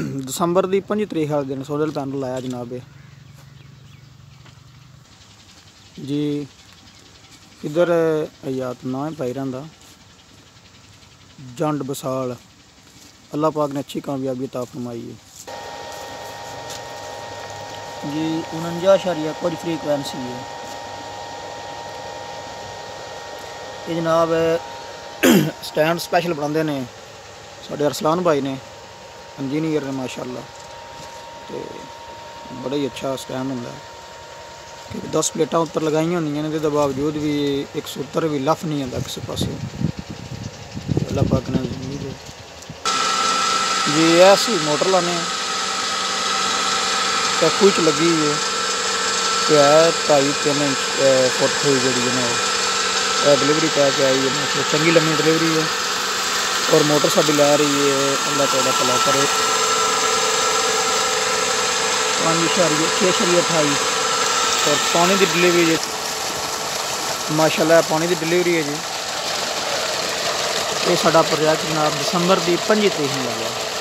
ਦਸੰਬਰ ਦੀ 25 ਤਰੀਕ ਵਾਲੇ ਦਿਨ ਸੋਲਰ ਪੈਨਲ ਲਾਇਆ ਜਨਾਬ ਇਹ ਜੀ ਇਧਰ ਆਯਾਤ ਨਾ ਹੀ ਪਾਈ ਰਹਿੰਦਾ ਜੰਡ ਬਸਾਲ ਅੱਲਾਹ ਪਾਕ ਨੇ ਅੱਛੀ ਕਾਮਯਾਬੀ عطا ਫਰਮਾਈ ਹੈ ਜੀ 49 ਕੁਝ ਫ੍ਰੀਕੁਐਂਸੀ ਹੈ ਇਹ ਜਨਾਬ ਸਟੈਂਡ ਸਪੈਸ਼ਲ ਬਣਾਉਂਦੇ ਨੇ ਸਾਡੇ ਅਰਸਲਾਨ ਭਾਈ ਨੇ ਇੰਜੀਨੀਅਰ انجینئر نے ماشاء اللہ تو بڑا ہی اچھا سٹینڈ ہوں کہ دس پلیٹاں اتر لگائی ہوئی نے تو باوجود بھی ایک سوتر بھی لف نہیں آتا کسی پاس اللہ پاک نے زمین جی ایسی موٹر لانے چکو چ لگی ہوئی ہے۔ تو ہے ڈھائی تین انچ ہوئی جڑی ہے نا۔ ڈلیوری پہ کے آئی ہے۔ چنگی لمبی ڈلیوری ہے۔ اور موٹر سائیکل آ رہی ہے۔ اللہ تعالیٰ پلا کرے۔ پانچ اشاریہ چھ اشاریہ اٹھائی جی۔ اور پانی کی ڈلیوری جی۔ ماشاء اللہ پانی کی ڈلیوری ہے جی۔ یہ ساڑھا پروجیکٹ جناب دسمبر کی پنجی تاریخ میں آیا